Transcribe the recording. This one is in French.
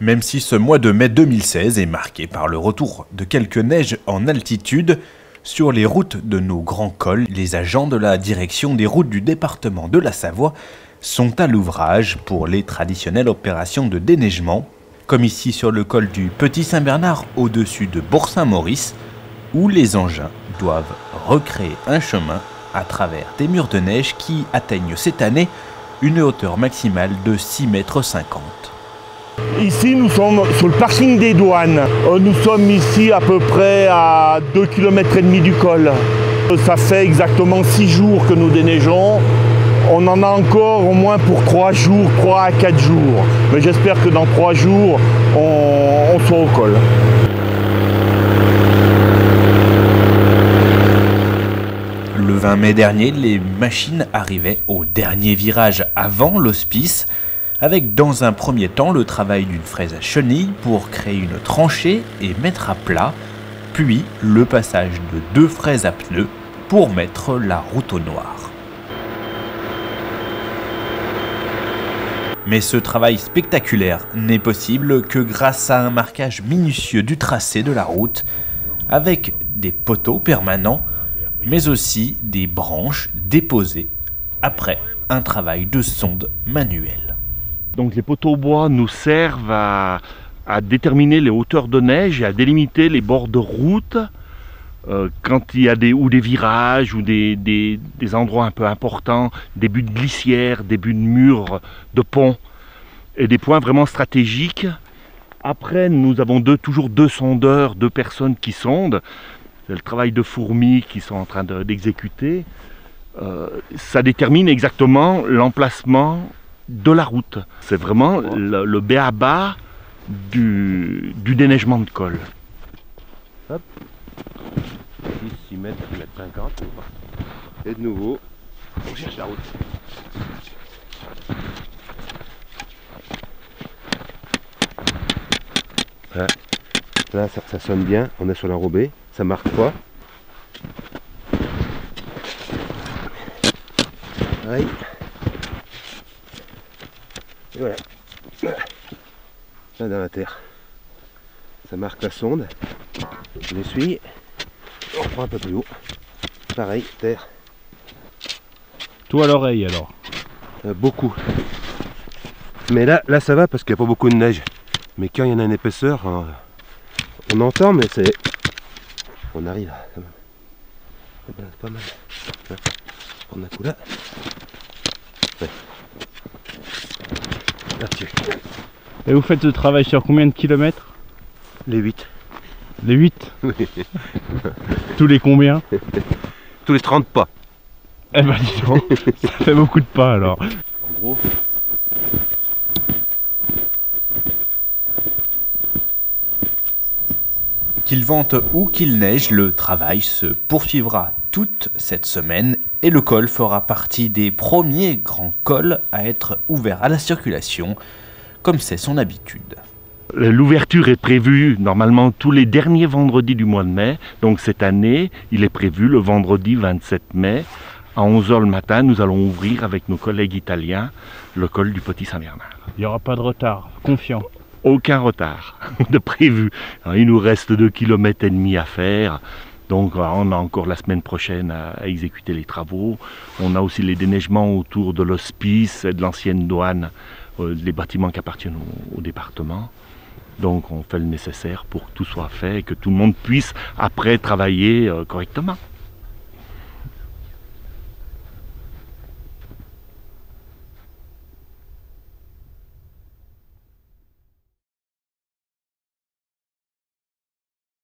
Même si ce mois de mai 2016 est marqué par le retour de quelques neiges en altitude, sur les routes de nos grands cols, les agents de la direction des routes du département de la Savoie sont à l'ouvrage pour les traditionnelles opérations de déneigement, comme ici sur le col du Petit Saint-Bernard au-dessus de Bourg-Saint-Maurice, où les engins doivent recréer un chemin à travers des murs de neige qui atteignent cette année une hauteur maximale de 6,50 mètres. Ici, nous sommes sur le parking des douanes. Euh, nous sommes ici à peu près à 2 km et demi du col. Ça fait exactement 6 jours que nous déneigeons. On en a encore au moins pour 3 jours, 3 à 4 jours. Mais j'espère que dans 3 jours, on, on soit au col. Le 20 mai dernier, les machines arrivaient au dernier virage avant l'hospice avec dans un premier temps le travail d'une fraise à chenilles pour créer une tranchée et mettre à plat, puis le passage de deux fraises à pneus pour mettre la route au noir. Mais ce travail spectaculaire n'est possible que grâce à un marquage minutieux du tracé de la route, avec des poteaux permanents, mais aussi des branches déposées après un travail de sonde manuelle. Donc les poteaux bois nous servent à, déterminer les hauteurs de neige et à délimiter les bords de route euh, quand il y a des, ou des virages ou des, endroits un peu importants, des buts de glissière, des buts de murs, de ponts et des points vraiment stratégiques. Après, nous avons toujours deux sondeurs, deux personnes qui sondent. C'est le travail de fourmis qui sont en train d'exécuter. Euh, ça détermine exactement l'emplacement de la route. C'est vraiment le, le béaba du, du déneigement de col. Hop. 6 mètres, 6 mètres 50. Et de nouveau, on cherche la route. Là, ça, sonne bien, on est sur l'enrobé, ça marque pas. Aïe. Et voilà. Là dans la terre. Ça marque la sonde. Je l'essuie. On prend un peu plus haut. Pareil, terre. Tout à l'oreille alors euh, Beaucoup. Mais là, là ça va parce qu'il n'y a pas beaucoup de neige. Mais quand il y en a une épaisseur, hein, on entend, mais c'est. On arrive. C'est pas mal. On a un coup là. Et vous faites ce travail sur combien de kilomètres Les 8. Les 8 Tous les combien Tous les 30 pas. Eh ben dis donc, ça fait beaucoup de pas alors. En gros. Qu'il vente ou qu'il neige, le travail se poursuivra toute cette semaine et le col fera partie des premiers grands cols à être ouverts à la circulation comme c'est son habitude. L'ouverture est prévue normalement tous les derniers vendredis du mois de mai. Donc cette année, il est prévu le vendredi 27 mai. À 11h le matin, nous allons ouvrir avec nos collègues italiens le col du Petit Saint-Bernard. Il n'y aura pas de retard, confiant. Aucun retard de prévu. Il nous reste 2 km et demi à faire. Donc on a encore la semaine prochaine à, exécuter les travaux. On a aussi les déneigements autour de l'hospice et de l'ancienne douane euh, les bâtiments qui appartiennent au, département. Donc on fait le nécessaire pour que tout soit fait et que tout le monde puisse après travailler euh, correctement.